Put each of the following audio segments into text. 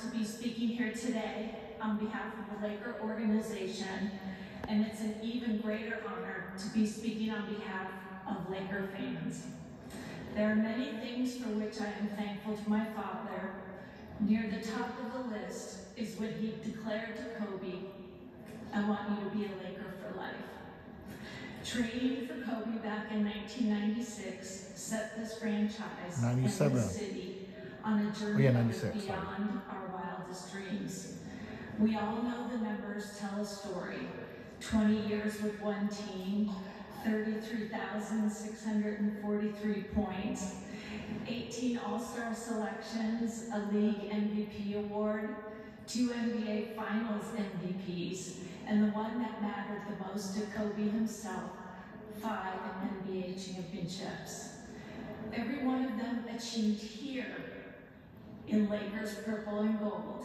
to be speaking here today on behalf of the Laker organization, and it's an even greater honor to be speaking on behalf of Laker fans. There are many things for which I am thankful to my father. Near the top of the list is what he declared to Kobe, I want you to be a Laker for life. Training for Kobe back in 1996 set this franchise and 97. this city on a journey Oh, yeah, that was 96, sorry. our wildest dreams. We all know the numbers tell a story. 20 years with one team, 33,643 points, 18 All-Star selections, a league MVP award, two NBA Finals MVPs, and the one that mattered the most to Kobe himself, five NBA championships. Every one of them achieved in Lakers purple and gold.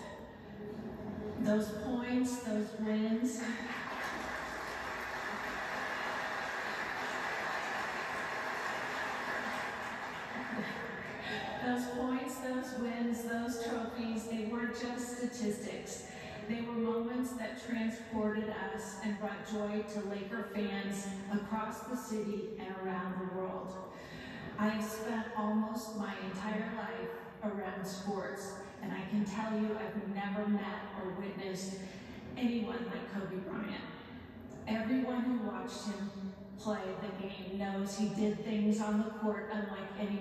Those points, those wins, Those points, those wins, those trophies, they weren't just statistics. They were moments that transported us and brought joy to Laker fans across the city and around the world. I spent almost my entire life around sports, and I can tell you I've never met or witnessed anyone like Kobe Bryant. Everyone who watched him play the game knows he did things on the court unlike anyone